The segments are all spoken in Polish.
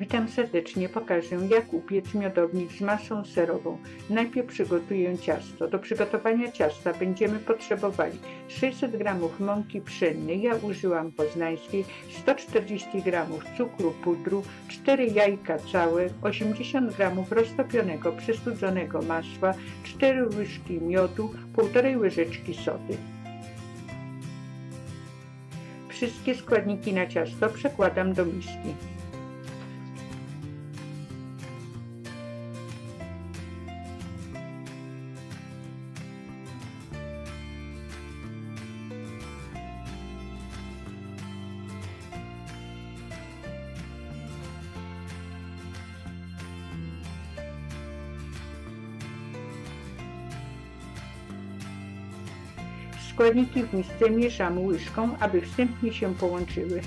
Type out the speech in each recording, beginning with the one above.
Witam serdecznie, pokażę jak upiec miodownik z masą serową. Najpierw przygotuję ciasto. Do przygotowania ciasta będziemy potrzebowali 600 g mąki pszennej, ja użyłam poznańskiej, 140 g cukru pudru, 4 jajka całe, 80 g roztopionego przestudzonego masła, 4 łyżki miodu, 1,5 łyżeczki sody. Wszystkie składniki na ciasto przekładam do miski. Składniki w misce mieszamy łyżką, aby wstępnie się połączyły.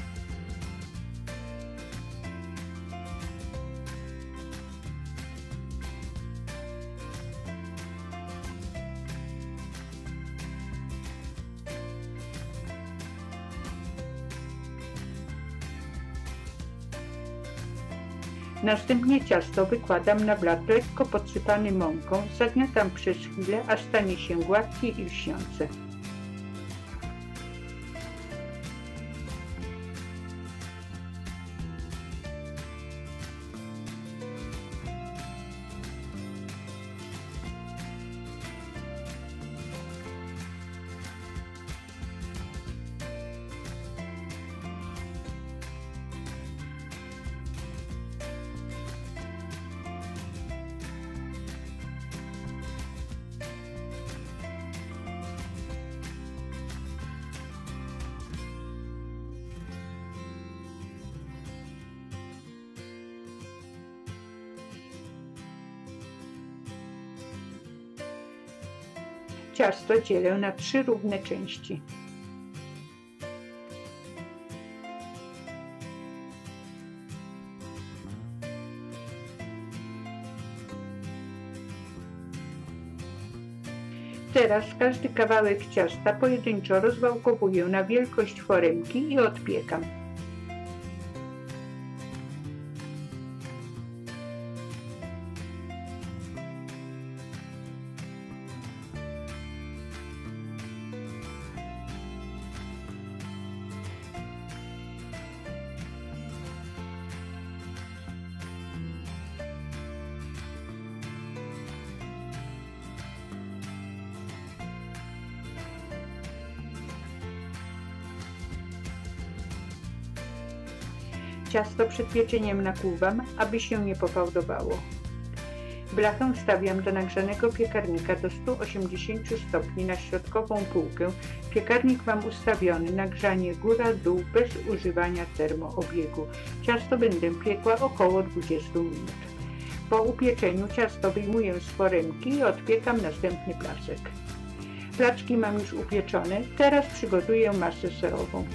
Następnie ciasto wykładam na blat lekko podsypany mąką, zagniatam przez chwilę, aż stanie się gładkie i lśniące. Ciasto dzielę na trzy równe części. Teraz każdy kawałek ciasta pojedynczo rozwałkowuję na wielkość foremki i odpiekam. Ciasto przed pieczeniem nakłuwam, aby się nie popałdowało. Blachę stawiam do nagrzanego piekarnika do 180 stopni na środkową półkę. Piekarnik mam ustawiony na grzanie góra-dół bez używania termoobiegu. Ciasto będę piekła około 20 minut. Po upieczeniu ciasto wyjmuję z foremki i odpiekam następny placek. Placki mam już upieczone, teraz przygotuję masę serową.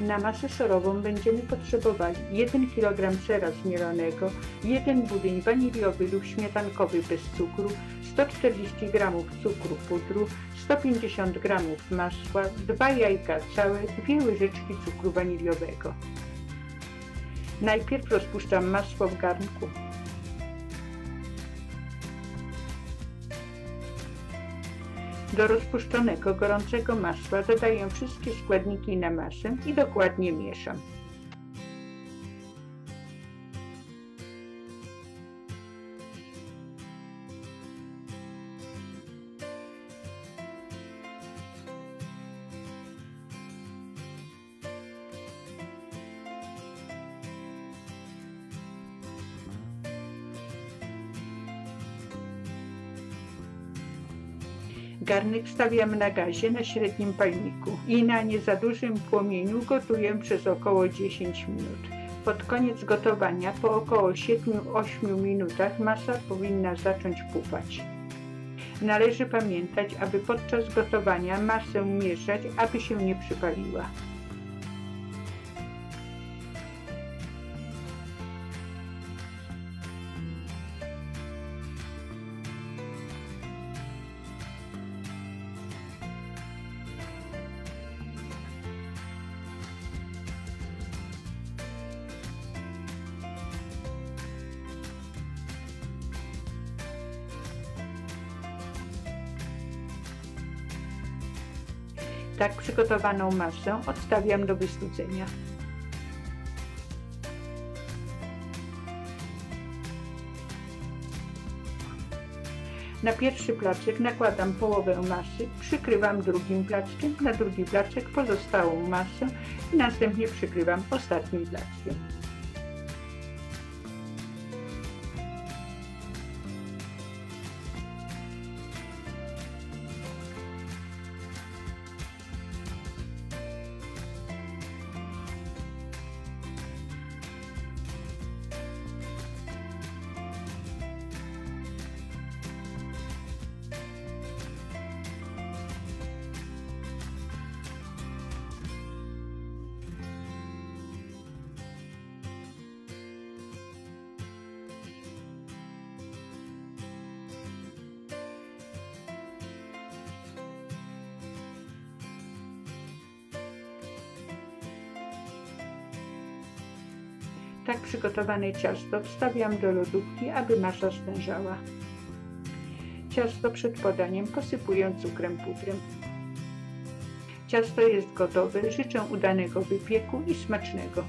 Na masę serową będziemy potrzebowali 1 kg sera zmielonego, 1 budyń waniliowy lub śmietankowy bez cukru, 140 g cukru pudru, 150 g masła, 2 jajka całe, 2 łyżeczki cukru waniliowego. Najpierw rozpuszczam masło w garnku. Do rozpuszczonego gorącego masła dodaję wszystkie składniki na masę i dokładnie mieszam. Garnek stawiam na gazie na średnim palniku i na nie za dużym płomieniu gotuję przez około 10 minut. Pod koniec gotowania, po około 7-8 minutach, masa powinna zacząć pufać. Należy pamiętać, aby podczas gotowania masę mieszać, aby się nie przypaliła. Tak przygotowaną masę odstawiam do wystudzenia. Na pierwszy placek nakładam połowę masy, przykrywam drugim plackiem, na drugi placek pozostałą masę i następnie przykrywam ostatnim plackiem. Tak przygotowane ciasto wstawiam do lodówki, aby masa stężała. Ciasto przed podaniem posypuję cukrem pudrem. Ciasto jest gotowe. Życzę udanego wypieku i smacznego.